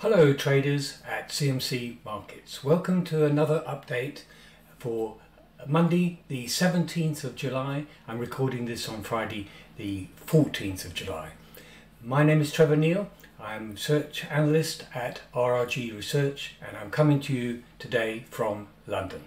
Hello traders at CMC Markets. Welcome to another update for Monday the 17th of July. I'm recording this on Friday the 14th of July. My name is Trevor Neil. I'm research analyst at RRG Research and I'm coming to you today from London.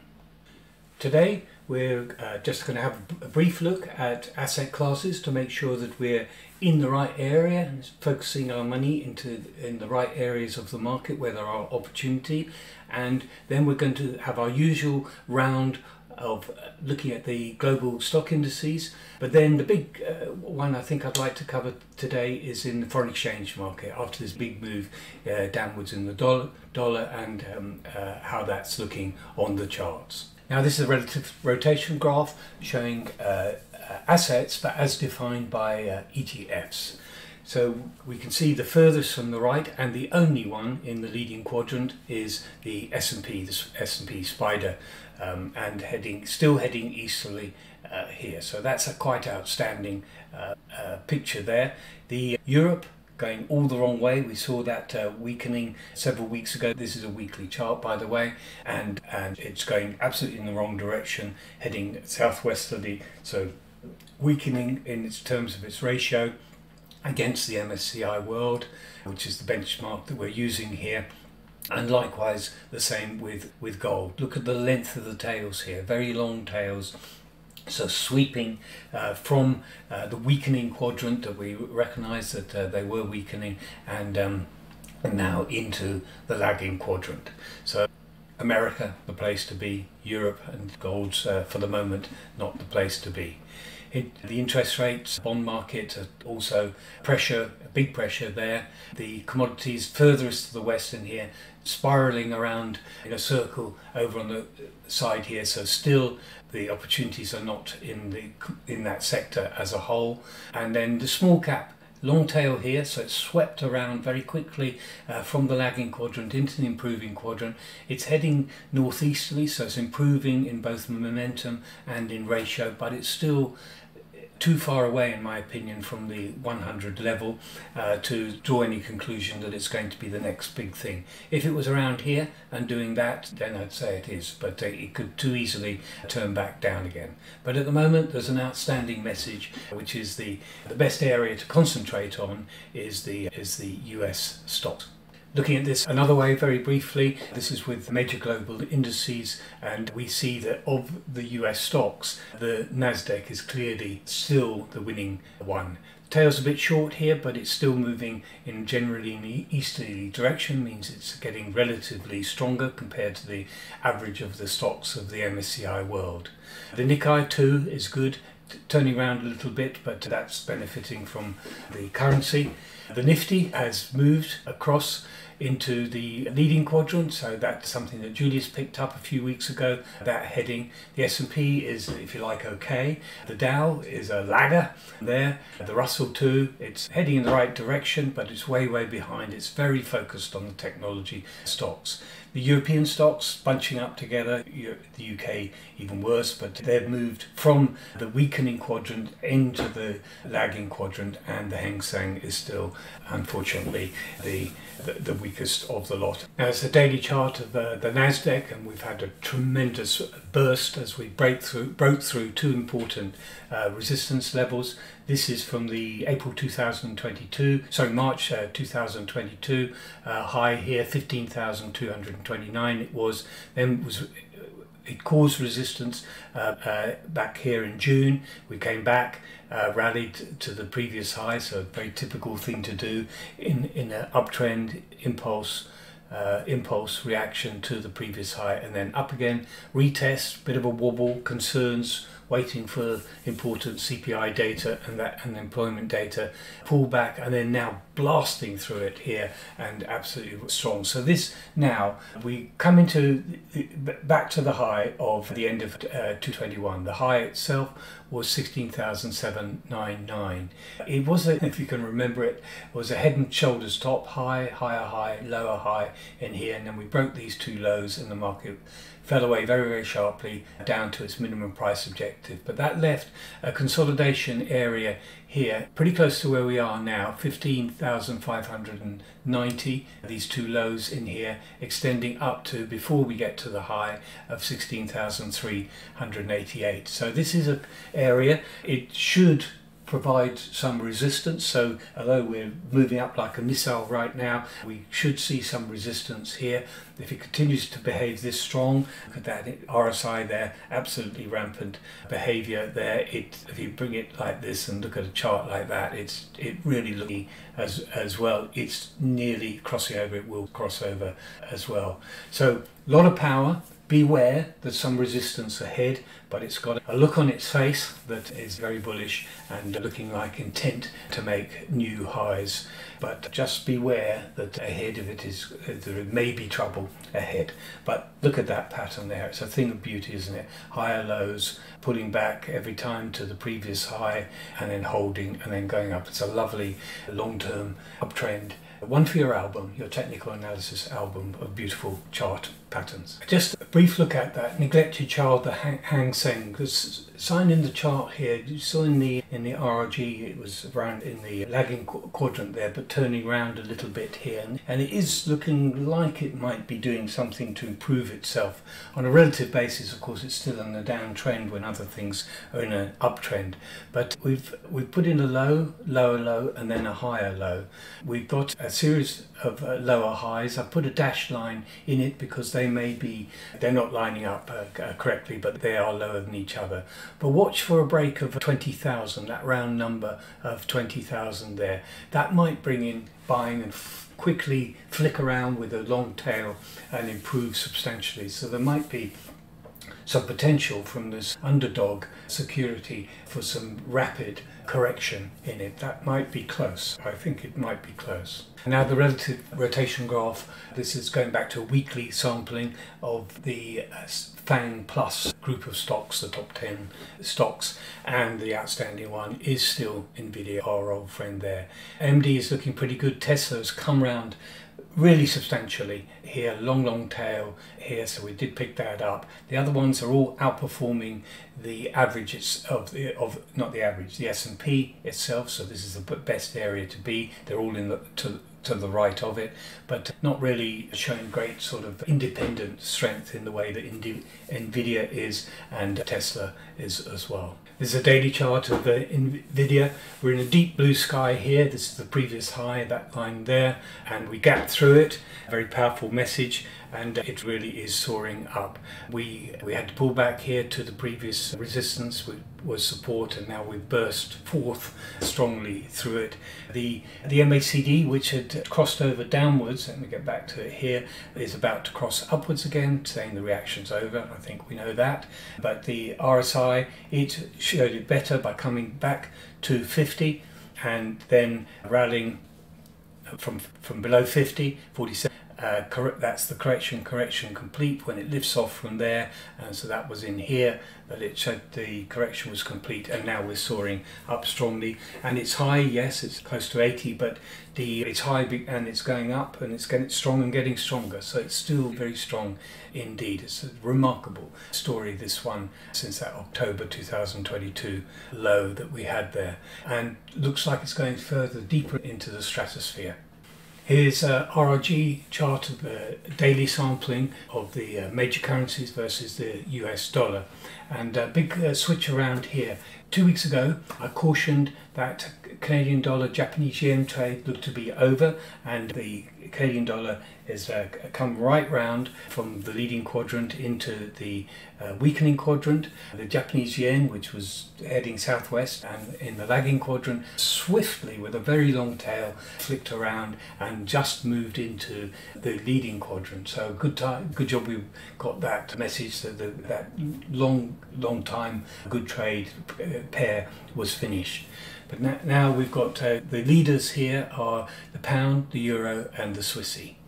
Today we're uh, just going to have a brief look at asset classes to make sure that we're in the right area, focusing our money into in the right areas of the market where there are opportunity, and then we're going to have our usual round of looking at the global stock indices. But then the big uh, one I think I'd like to cover today is in the foreign exchange market after this big move uh, downwards in the dollar, dollar and um, uh, how that's looking on the charts. Now this is a relative rotation graph showing uh, uh, assets but as defined by uh, ETFs. So we can see the furthest from the right and the only one in the leading quadrant is the S&P, the S&P Spider um, and heading still heading easterly uh, here. So that's a quite outstanding uh, uh, picture there. The Europe going all the wrong way. We saw that uh, weakening several weeks ago. This is a weekly chart, by the way, and, and it's going absolutely in the wrong direction, heading southwesterly. So weakening in its terms of its ratio against the MSCI World, which is the benchmark that we're using here. And likewise, the same with, with gold. Look at the length of the tails here, very long tails so sweeping uh, from uh, the weakening quadrant that we recognize that uh, they were weakening and, um, now into the lagging quadrant. So America, the place to be, Europe and gold's uh, for the moment not the place to be. It, the interest rates, bond market, also pressure, big pressure there. The commodities furthest to the west in here, spiraling around in a circle over on the side here. So still the opportunities are not in the in that sector as a whole. And then the small cap long tail here so it's swept around very quickly uh, from the lagging quadrant into the improving quadrant. It's heading northeasterly so it's improving in both momentum and in ratio but it's still too far away, in my opinion, from the 100 level uh, to draw any conclusion that it's going to be the next big thing. If it was around here and doing that, then I'd say it is, but uh, it could too easily turn back down again. But at the moment, there's an outstanding message, which is the, the best area to concentrate on is the, is the US stocks. Looking at this another way very briefly, this is with major global indices and we see that of the US stocks, the Nasdaq is clearly still the winning one. The tail's a bit short here, but it's still moving in generally the easterly direction, means it's getting relatively stronger compared to the average of the stocks of the MSCI world. The Nikkei too is good, turning around a little bit, but that's benefiting from the currency. The Nifty has moved across into the leading quadrant. So that's something that Julius picked up a few weeks ago. That heading, the S&P is, if you like, okay. The Dow is a lagger there. The Russell too. It's heading in the right direction, but it's way, way behind. It's very focused on the technology stocks. The European stocks bunching up together, the UK even worse, but they've moved from the weakening quadrant into the lagging quadrant, and the Hang Seng is still, unfortunately, the, the, the weakest of the lot. Now, it's a daily chart of uh, the Nasdaq, and we've had a tremendous burst as we break through, broke through two important uh, resistance levels. This is from the April 2022, sorry, March uh, 2022 uh, high here, 15,229 it was. Then was it caused resistance uh, uh, back here in June. We came back, uh, rallied to the previous high, so a very typical thing to do in, in an uptrend impulse. Uh, impulse reaction to the previous high and then up again retest bit of a wobble concerns waiting for important CPI data and that and employment data, pull back and then now blasting through it here and absolutely strong. So this now we come into back to the high of the end of uh, 221. The high itself was 16,799. It was, a, if you can remember it, was a head and shoulders top, high, higher high, lower high in here, and then we broke these two lows and the market fell away very, very sharply down to its minimum price objective. But that left a consolidation area here, pretty close to where we are now, 15,590. These two lows in here extending up to before we get to the high of 16,388. So this is an area, it should provide some resistance. So although we're moving up like a missile right now, we should see some resistance here. If it continues to behave this strong, look at that RSI there, absolutely rampant behavior there. It if you bring it like this and look at a chart like that, it's it really looking as as well. It's nearly crossing over. It will cross over as well. So a lot of power beware there's some resistance ahead but it's got a look on its face that is very bullish and looking like intent to make new highs. But just beware that ahead of it is there may be trouble ahead. But look at that pattern there. It's a thing of beauty isn't it? Higher lows pulling back every time to the previous high and then holding and then going up. It's a lovely long-term uptrend. One for your album, your technical analysis album of beautiful chart patterns. Just a brief look at that neglected child, the Hang Seng, because sign in the chart here, you saw in the in the RRG it was around in the lagging quadrant there, but turning around a little bit here, and it is looking like it might be doing something to improve itself. On a relative basis, of course, it's still in a downtrend when other things are in an uptrend. But we've we've put in a low, lower low, and then a higher low. We've got a series of uh, lower highs. I've put a dashed line in it because they may be, they're not lining up uh, uh correctly, but they are lower than each other. But watch for a break of 20,000, that round number of 20,000 there. That might bring in buying and quickly flick around with a long tail and improve substantially. So there might be some potential from this underdog security for some rapid correction in it. That might be close. I think it might be close. Now the relative rotation graph, this is going back to weekly sampling of the uh, FANG Plus group of stocks, the top 10 stocks, and the outstanding one is still NVIDIA, our old friend there. MD is looking pretty good. Tesla's come round really substantially here, long, long tail here, so we did pick that up. The other ones are all outperforming the averages of the of not the average, the S and P itself. So this is the best area to be. They're all in the to to the right of it, but not really showing great sort of independent strength in the way that Nvidia is and Tesla is as well. This is a daily chart of the Nvidia. We're in a deep blue sky here. This is the previous high, that line there, and we gap through it. Very powerful message and it really is soaring up. We we had to pull back here to the previous resistance which was support and now we've burst forth strongly through it. The the MACD which had crossed over downwards, let me get back to it here, is about to cross upwards again, saying the reaction's over. I think we know that. But the RSI, it showed it better by coming back to 50 and then rallying from from below 50, 47 uh, correct, that's the correction, correction complete when it lifts off from there. And so that was in here that it said the correction was complete and now we're soaring up strongly. And it's high, yes, it's close to 80, but the it's high and it's going up and it's getting strong and getting stronger. So it's still very strong indeed. It's a remarkable story, this one, since that October 2022 low that we had there. And looks like it's going further deeper into the stratosphere. Here's a RRG chart of the daily sampling of the uh, major currencies versus the US dollar. And a big uh, switch around here. Two weeks ago, I cautioned that Canadian dollar Japanese yen trade looked to be over and the Canadian dollar has uh, come right round from the leading quadrant into the uh, weakening quadrant. The Japanese yen, which was heading southwest and in the lagging quadrant, swiftly with a very long tail flicked around and just moved into the leading quadrant. So good time, good job we got that message that the, that long, long time good trade uh, pair was finished. But now we've got uh, the leaders here are the pound, the euro, and the Swissy.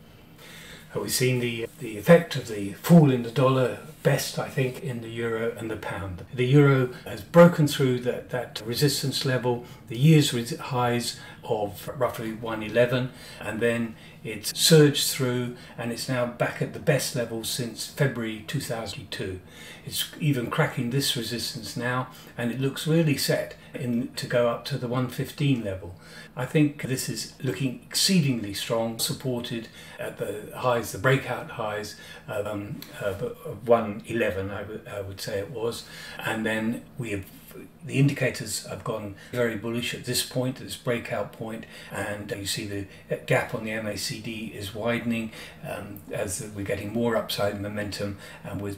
Uh, we've seen the the effect of the fall in the dollar best, I think, in the euro and the pound. The euro has broken through that, that resistance level, the year's highs of roughly 111, and then It's surged through and it's now back at the best level since February 2002. It's even cracking this resistance now and it looks really set in to go up to the 115 level. I think this is looking exceedingly strong, supported at the highs, the breakout highs of, um, of 111, I, would say it was, and then we have the indicators have gone very bullish at this point, at this breakout point, and you see the gap on the MACD is widening um, as we're getting more upside momentum, and we're,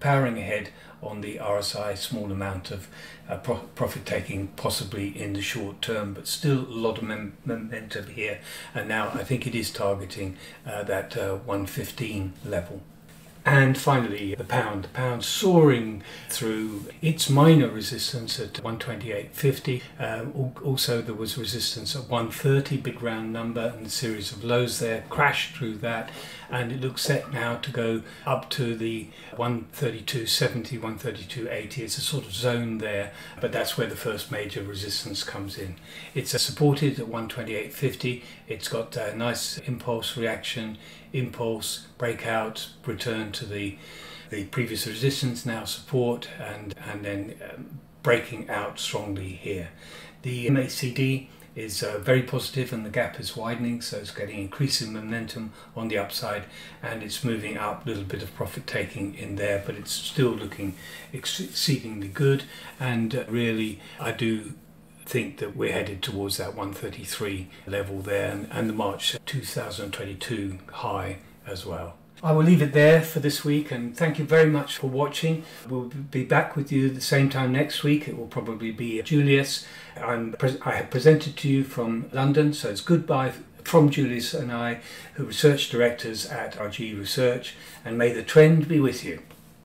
powering ahead on the RSI, small amount of uh, pro- profit taking possibly in the short term, but still a lot of momentum here. And now I think it is targeting uh, that uh, 115 level. And finally, the pound. The pound soaring through its minor resistance at 128.50. Um, also, there was resistance at 130, big round number, and a series of lows there. Crashed through that, and it looks set now to go up to the 132.70, 132.80. It's a sort of zone there, but that's where the first major resistance comes in. It's supported at 128.50. It's got a nice impulse reaction impulse, breakout, return to the the previous resistance, now support, and and then um, breaking out strongly here. The MACD is uh, very positive and the gap is widening, so it's getting increasing momentum on the upside and it's moving up. A little bit of profit taking in there, but it's still looking exceedingly good. And uh, really, I do think that we're headed towards that 133 level there and, and the March 2022 high as well. I will leave it there for this week and thank you very much for watching. We'll be back with you the same time next week. It will probably be Julius. I'm I have presented to you from London, so it's goodbye from Julius and I, who are research directors at RG Research, and may the trend be with you.